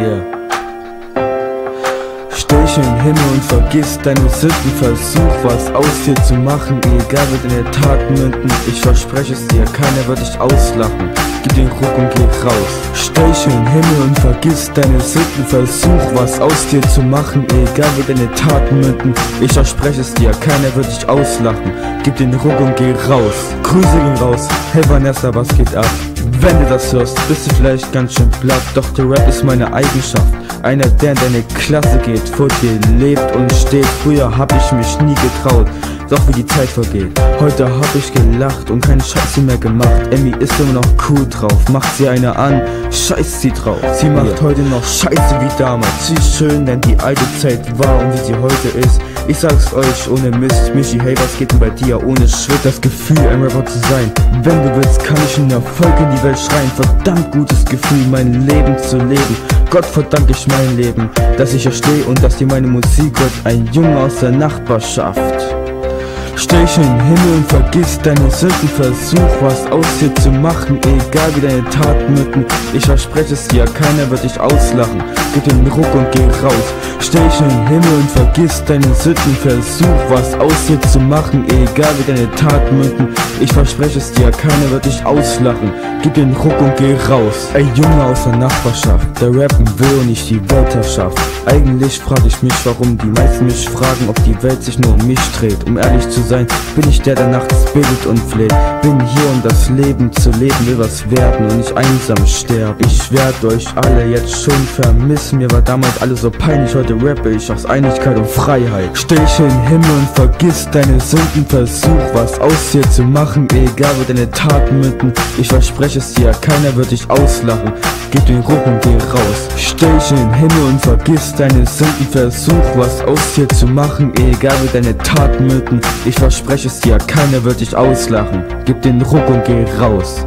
Yeah. Steh ich im Himmel und vergiss deine Sünden, versuch was aus dir zu machen, egal wie deine Taten münden. Ich verspreche es dir, keiner wird dich auslachen. Gib den Ruck und geh raus. Steh ich im Himmel und vergiss deine Sünden, versuch was aus dir zu machen, egal wie deine Taten münden. Ich verspreche es dir, keiner wird dich auslachen. Gib den Ruck und geh raus. Grüße gehen raus, hey Vanessa, was geht ab? Wenn du das hörst, bist du vielleicht ganz schön platt, doch der Rap ist meine Eigenschaft. Einer, der in deine Klasse geht, vor dir lebt und steht. Früher hab ich mich nie getraut, doch wie die Zeit vergeht. Heute hab ich gelacht und keine Scheiße mehr gemacht. Emmy ist immer noch cool drauf, macht sie eine an, scheiß sie drauf. Sie macht heute noch Scheiße wie damals. Sie ist schön, denn die alte Zeit war und wie sie heute ist. Ich sag's euch ohne Mist, Michi, hey, was geht denn bei dir? Ohne Schritt das Gefühl, ein Rapper zu sein. Wenn du willst, kann ich in Erfolg in die Welt schreien. Verdammt gutes Gefühl, mein Leben zu leben. Gott verdank ich mein Leben, dass ich hier stehe und dass dir meine Musik hört. Ein Junge aus der Nachbarschaft. Steh ich den Himmel und vergiss deine Sünden, versuch was aus dir zu machen, egal wie deine Taten münden. Ich verspreche es dir, keiner wird dich auslachen. Gib den Ruck und geh raus. Steh ich in den Himmel und vergiss deine Sünden, versuch was aus dir zu machen, egal wie deine Taten münden. Ich verspreche es dir, keiner wird dich auslachen. Gib den Ruck und geh raus. Ein Junge aus der Nachbarschaft, der rappen will und nicht die Weltherrschaft. Eigentlich frage ich mich, warum die meisten mich fragen, ob die Welt sich nur um mich dreht. Um ehrlich zu sein, bin ich der, der nachts bildet und fleht. Bin hier, um das Leben zu leben, will was werden und nicht einsam sterben. Ich werd euch alle jetzt schon vermissen. Mir war damals alles so peinlich, heute rappe ich aus Einigkeit und Freiheit. Steh ich in Himmel und vergiss deine Sünden, versuch was aus dir zu machen, egal wo deine Taten münden. Ich verspreche es dir, keiner wird dich auslachen. Gib den Ruck und geh raus. Steh ich in Himmel und vergiss deine Sünden, versuch was aus dir zu machen, egal wie deine Taten münden. Ich verspreche es dir, keiner wird dich auslachen. Gib den Ruck und geh raus.